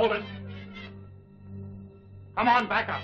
Hold it. Come on, back up.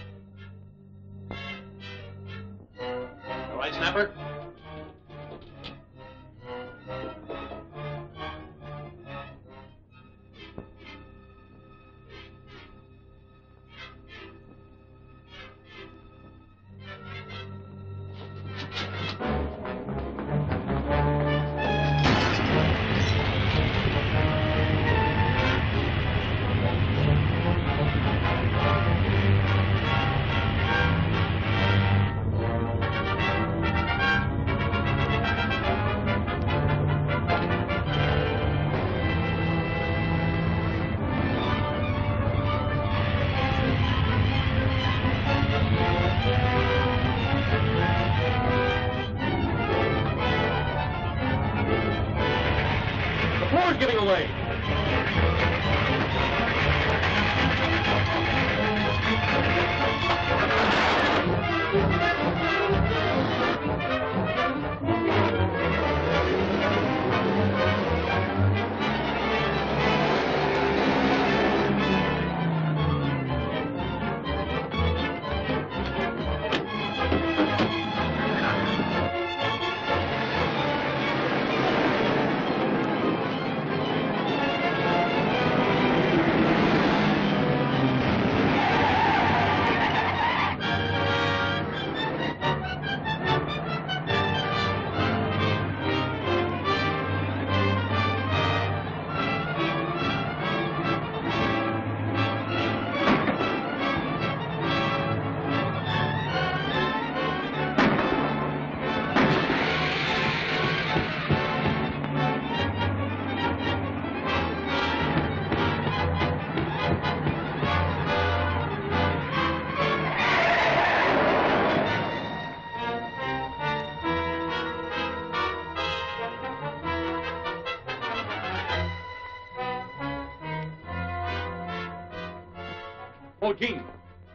14.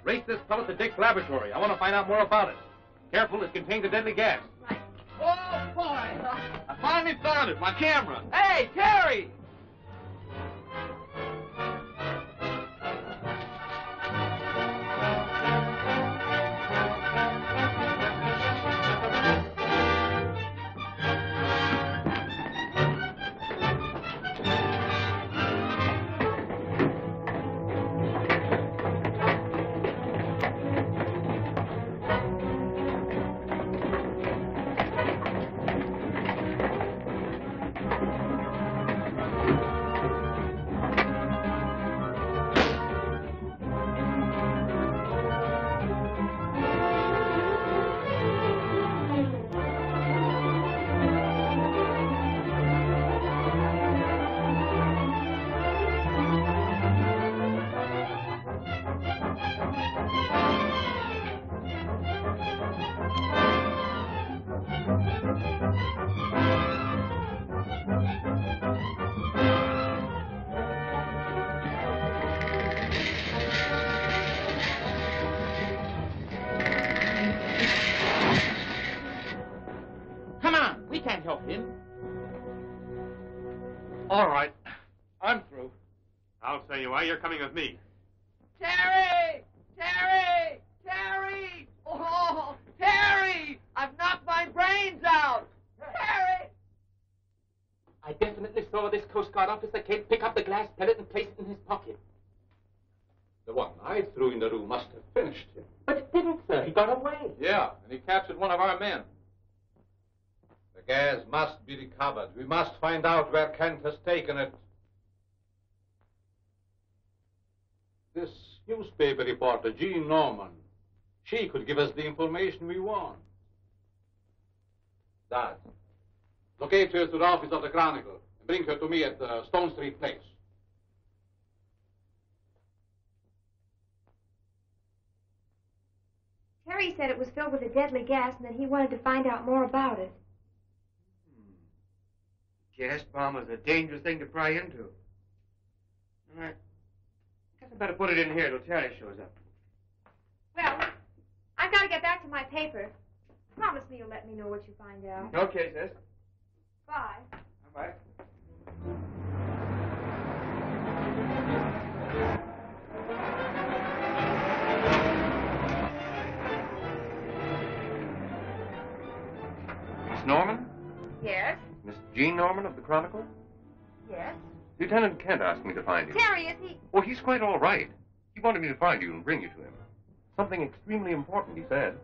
Race this pellet to Dick's laboratory. I want to find out more about it. Careful, it contains a deadly gas. Right. Oh, boy. I finally found it. My camera. Hey, Terry! Come on, we can't help him. All right. I'm through. I'll say you are. You're coming with me. Terry! Terry! Terry! Oh, Terry! I've knocked my brains out! Terry! I definitely saw this Coast Guard officer kid pick up the glass pellet and place it in his pocket. The one I threw in the room must have finished him. But it didn't, sir. He got away. Yeah, and he captured one of our men. The gas must be recovered. We must find out where Kent has taken it. This newspaper reporter, Jean Norman, she could give us the information we want. Dad, locate her to the office of the Chronicle and bring her to me at uh, Stone Street Place. Terry said it was filled with a deadly gas and that he wanted to find out more about it. Gas bomb is a dangerous thing to pry into. I guess I Better put it in here till Terry shows up. Well, I've got to get back to my paper. Promise me you'll let me know what you find out. Okay, sis. Bye. Bye. Jean Norman of the Chronicle? Yes? Lieutenant Kent asked me to find you. Terry, is he... Oh, he's quite all right. He wanted me to find you and bring you to him. Something extremely important, he said.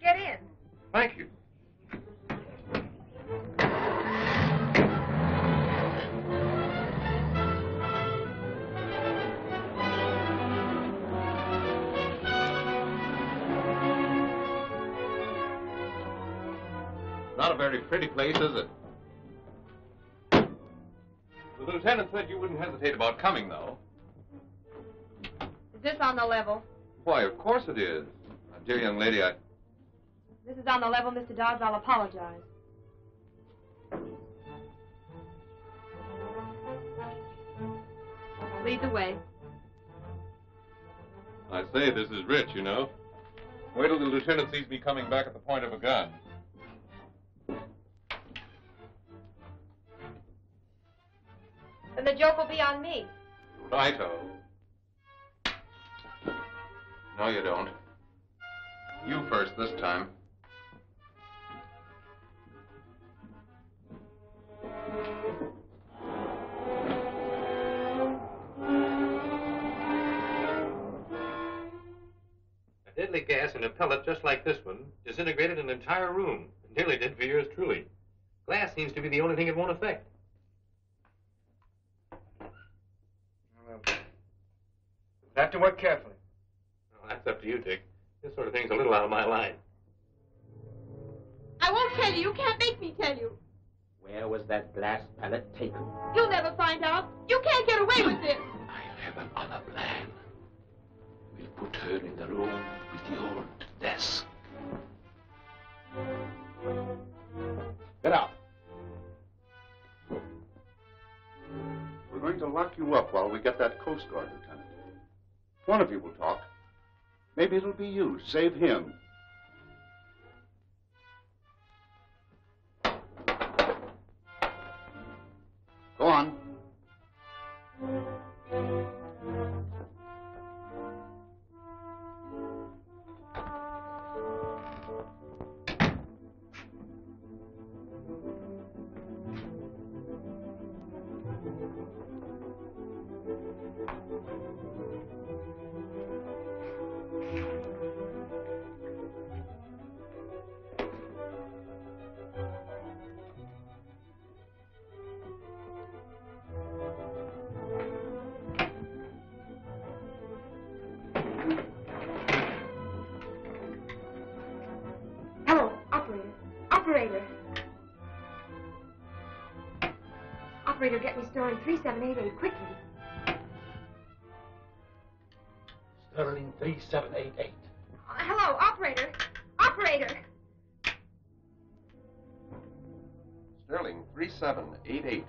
Get in. Thank you. Not a very pretty place, is it? The lieutenant said you wouldn't hesitate about coming, though. Is this on the level? Why, of course it is. My dear young lady, I. This is on the level, Mr. Dodds. I'll apologize. Lead the way. I say, this is rich, you know. Wait till the lieutenant sees me coming back at the point of a gun. Then the joke will be on me. Righto. No, you don't. You first this time. A deadly gas in a pellet just like this one disintegrated an entire room. It nearly did for yours truly. Glass seems to be the only thing it won't affect. Have to work carefully. Well, that's up to you, Dick. This sort of thing's a little out of my line. I won't tell you. You can't make me tell you. Where was that glass pellet taken? You'll never find out. You can't get away with this. I have another plan. We'll put her in the room with the old desk. Get out. We're going to lock you up while we get that Coast Guard lieutenant. One of you will talk. Maybe it'll be you. Save him. Operator, get me story 3788 quickly. Sterling 3788. Uh, hello, operator. Operator. Sterling, 3788.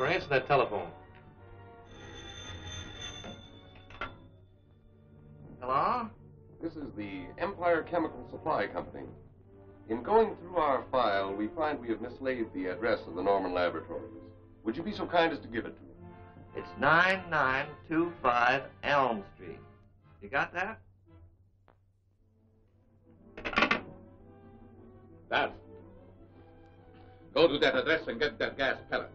Snapper, answer that telephone. Hello? This is the Empire Chemical Supply Company. In going through our file, we find we have mislaid the address of the Norman Laboratories. Would you be so kind as to give it to me? It's 9925 Elm Street. You got that? That. Go to that address and get that gas pellet.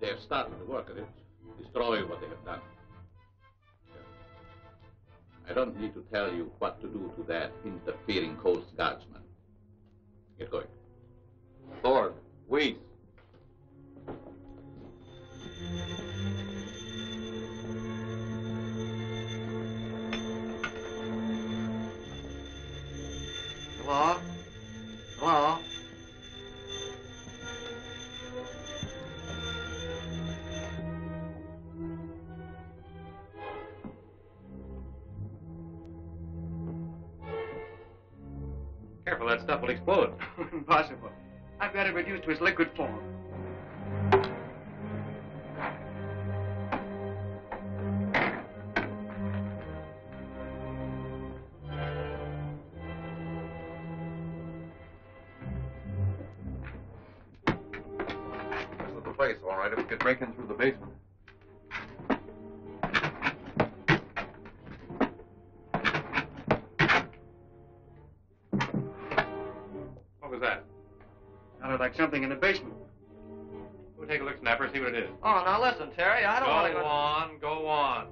They have started the work of it. Destroy what they have done. I don't need to tell you what to do to that interfering Coast Guardsman. Get going. Lord, Weiss. Careful, that stuff will explode. Impossible. I've got it reduced to its liquid form. Was that? Sounded like something in the basement. Go take a look, Snapper, see what it is. Oh, now listen, Terry, I don't want to go... on, go on.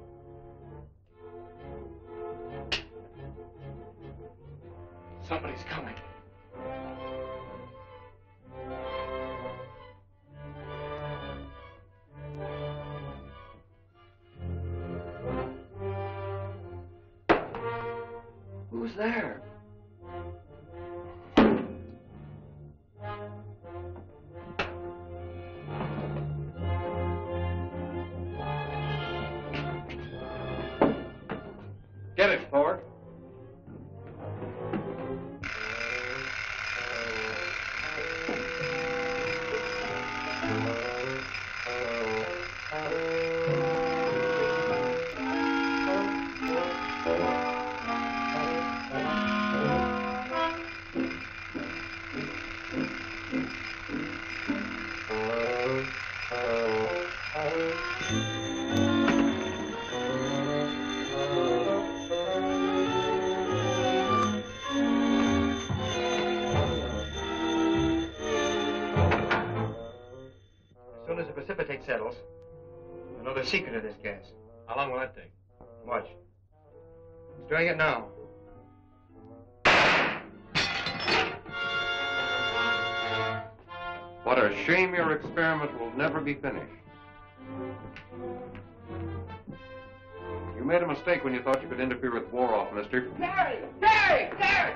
Somebody's coming. Who's there? Get it. Secret of this gas. How long will that take? Watch. It's doing it now. What a shame your experiment will never be finished. You made a mistake when you thought you could interfere with Boroff, mister. Terry! Terry! Terry!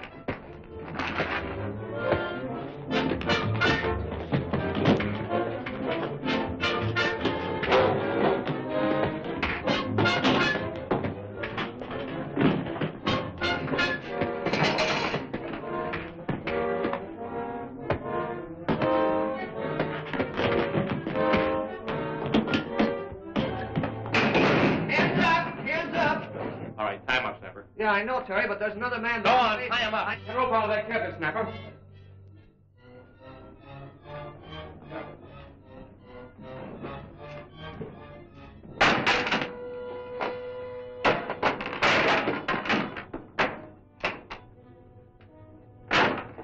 I know, Terry, but there's another man... Go on, tie him up. Get rope out of that cabin, Snapper.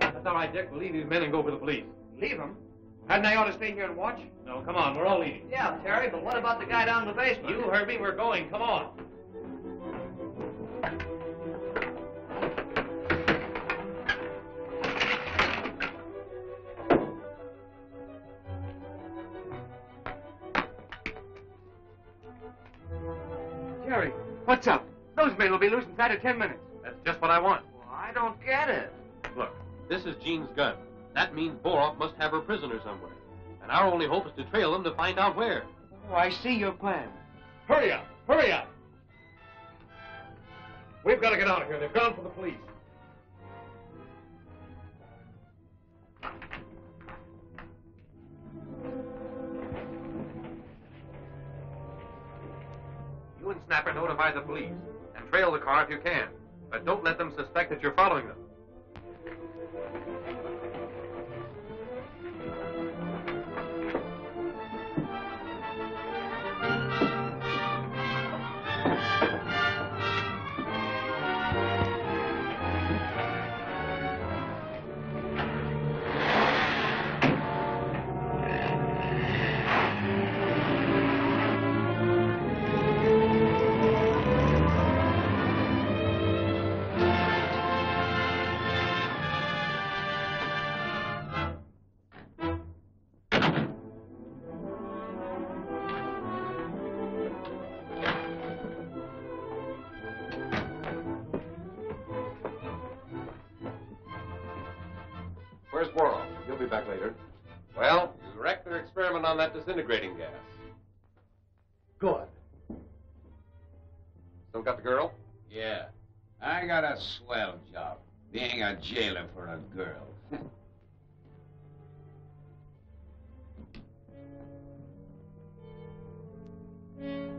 That's all right, Dick. We'll leave these men and go for the police. Leave him? Hadn't I ought to stay here and watch? No, come on, we're all leaving. Yeah, Terry, but what about the guy down in the basement? You heard me, we're going. Come on. Be loose inside of ten minutes. That's just what I want. Well, I don't get it. Look, this is Jean's gun. That means Boroff must have her prisoner somewhere. And our only hope is to trail them to find out where. Oh, I see your plan. Hurry up! Hurry up! We've got to get out of here. They've gone for the police. You and Snapper notify the police and trail the car if you can. But don't let them suspect that you're following them. Where's Boroff? He'll be back later. Well, you wrecked their experiment on that disintegrating gas. Good. Still got the girl? Yeah. I got a swell job. Being a jailer for a girl. Thank you.